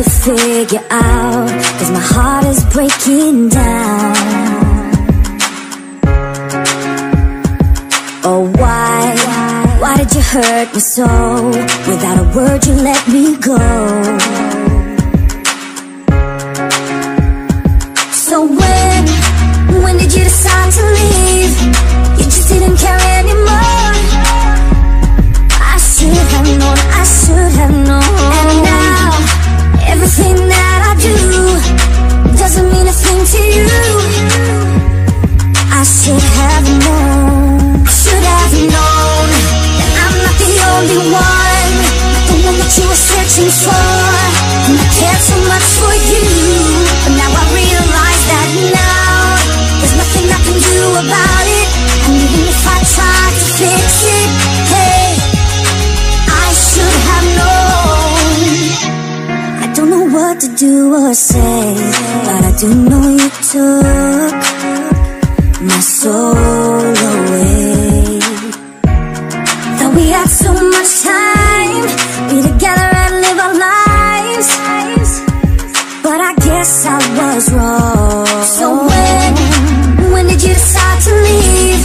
figure out Cause my heart is breaking down. Oh why, why did you hurt me so? Without a word you let me go. So when, when did you decide to leave? You just didn't care I cared so much for you. But now I realize that now There's nothing I can do about it. And even if I tried to fix it Hey, I should have known. I don't know what to do or say But I do know you took my soul away. Thought we had so much time So when, when did you decide to leave?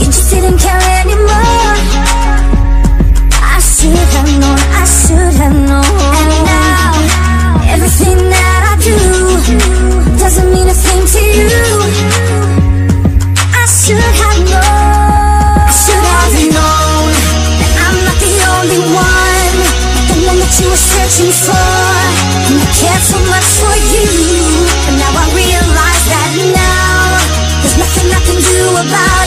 You just didn't care anymore. I should have known, I should have known. And now, everything that I do doesn't mean a thing to you. I should have known. I should have known that I'm not the only one. The one that you were searching for, and I cared so much for you. about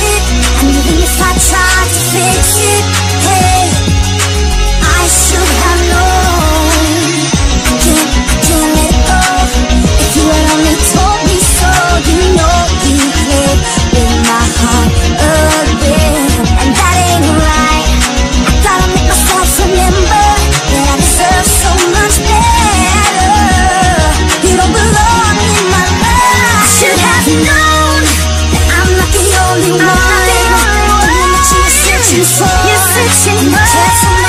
You're searching for.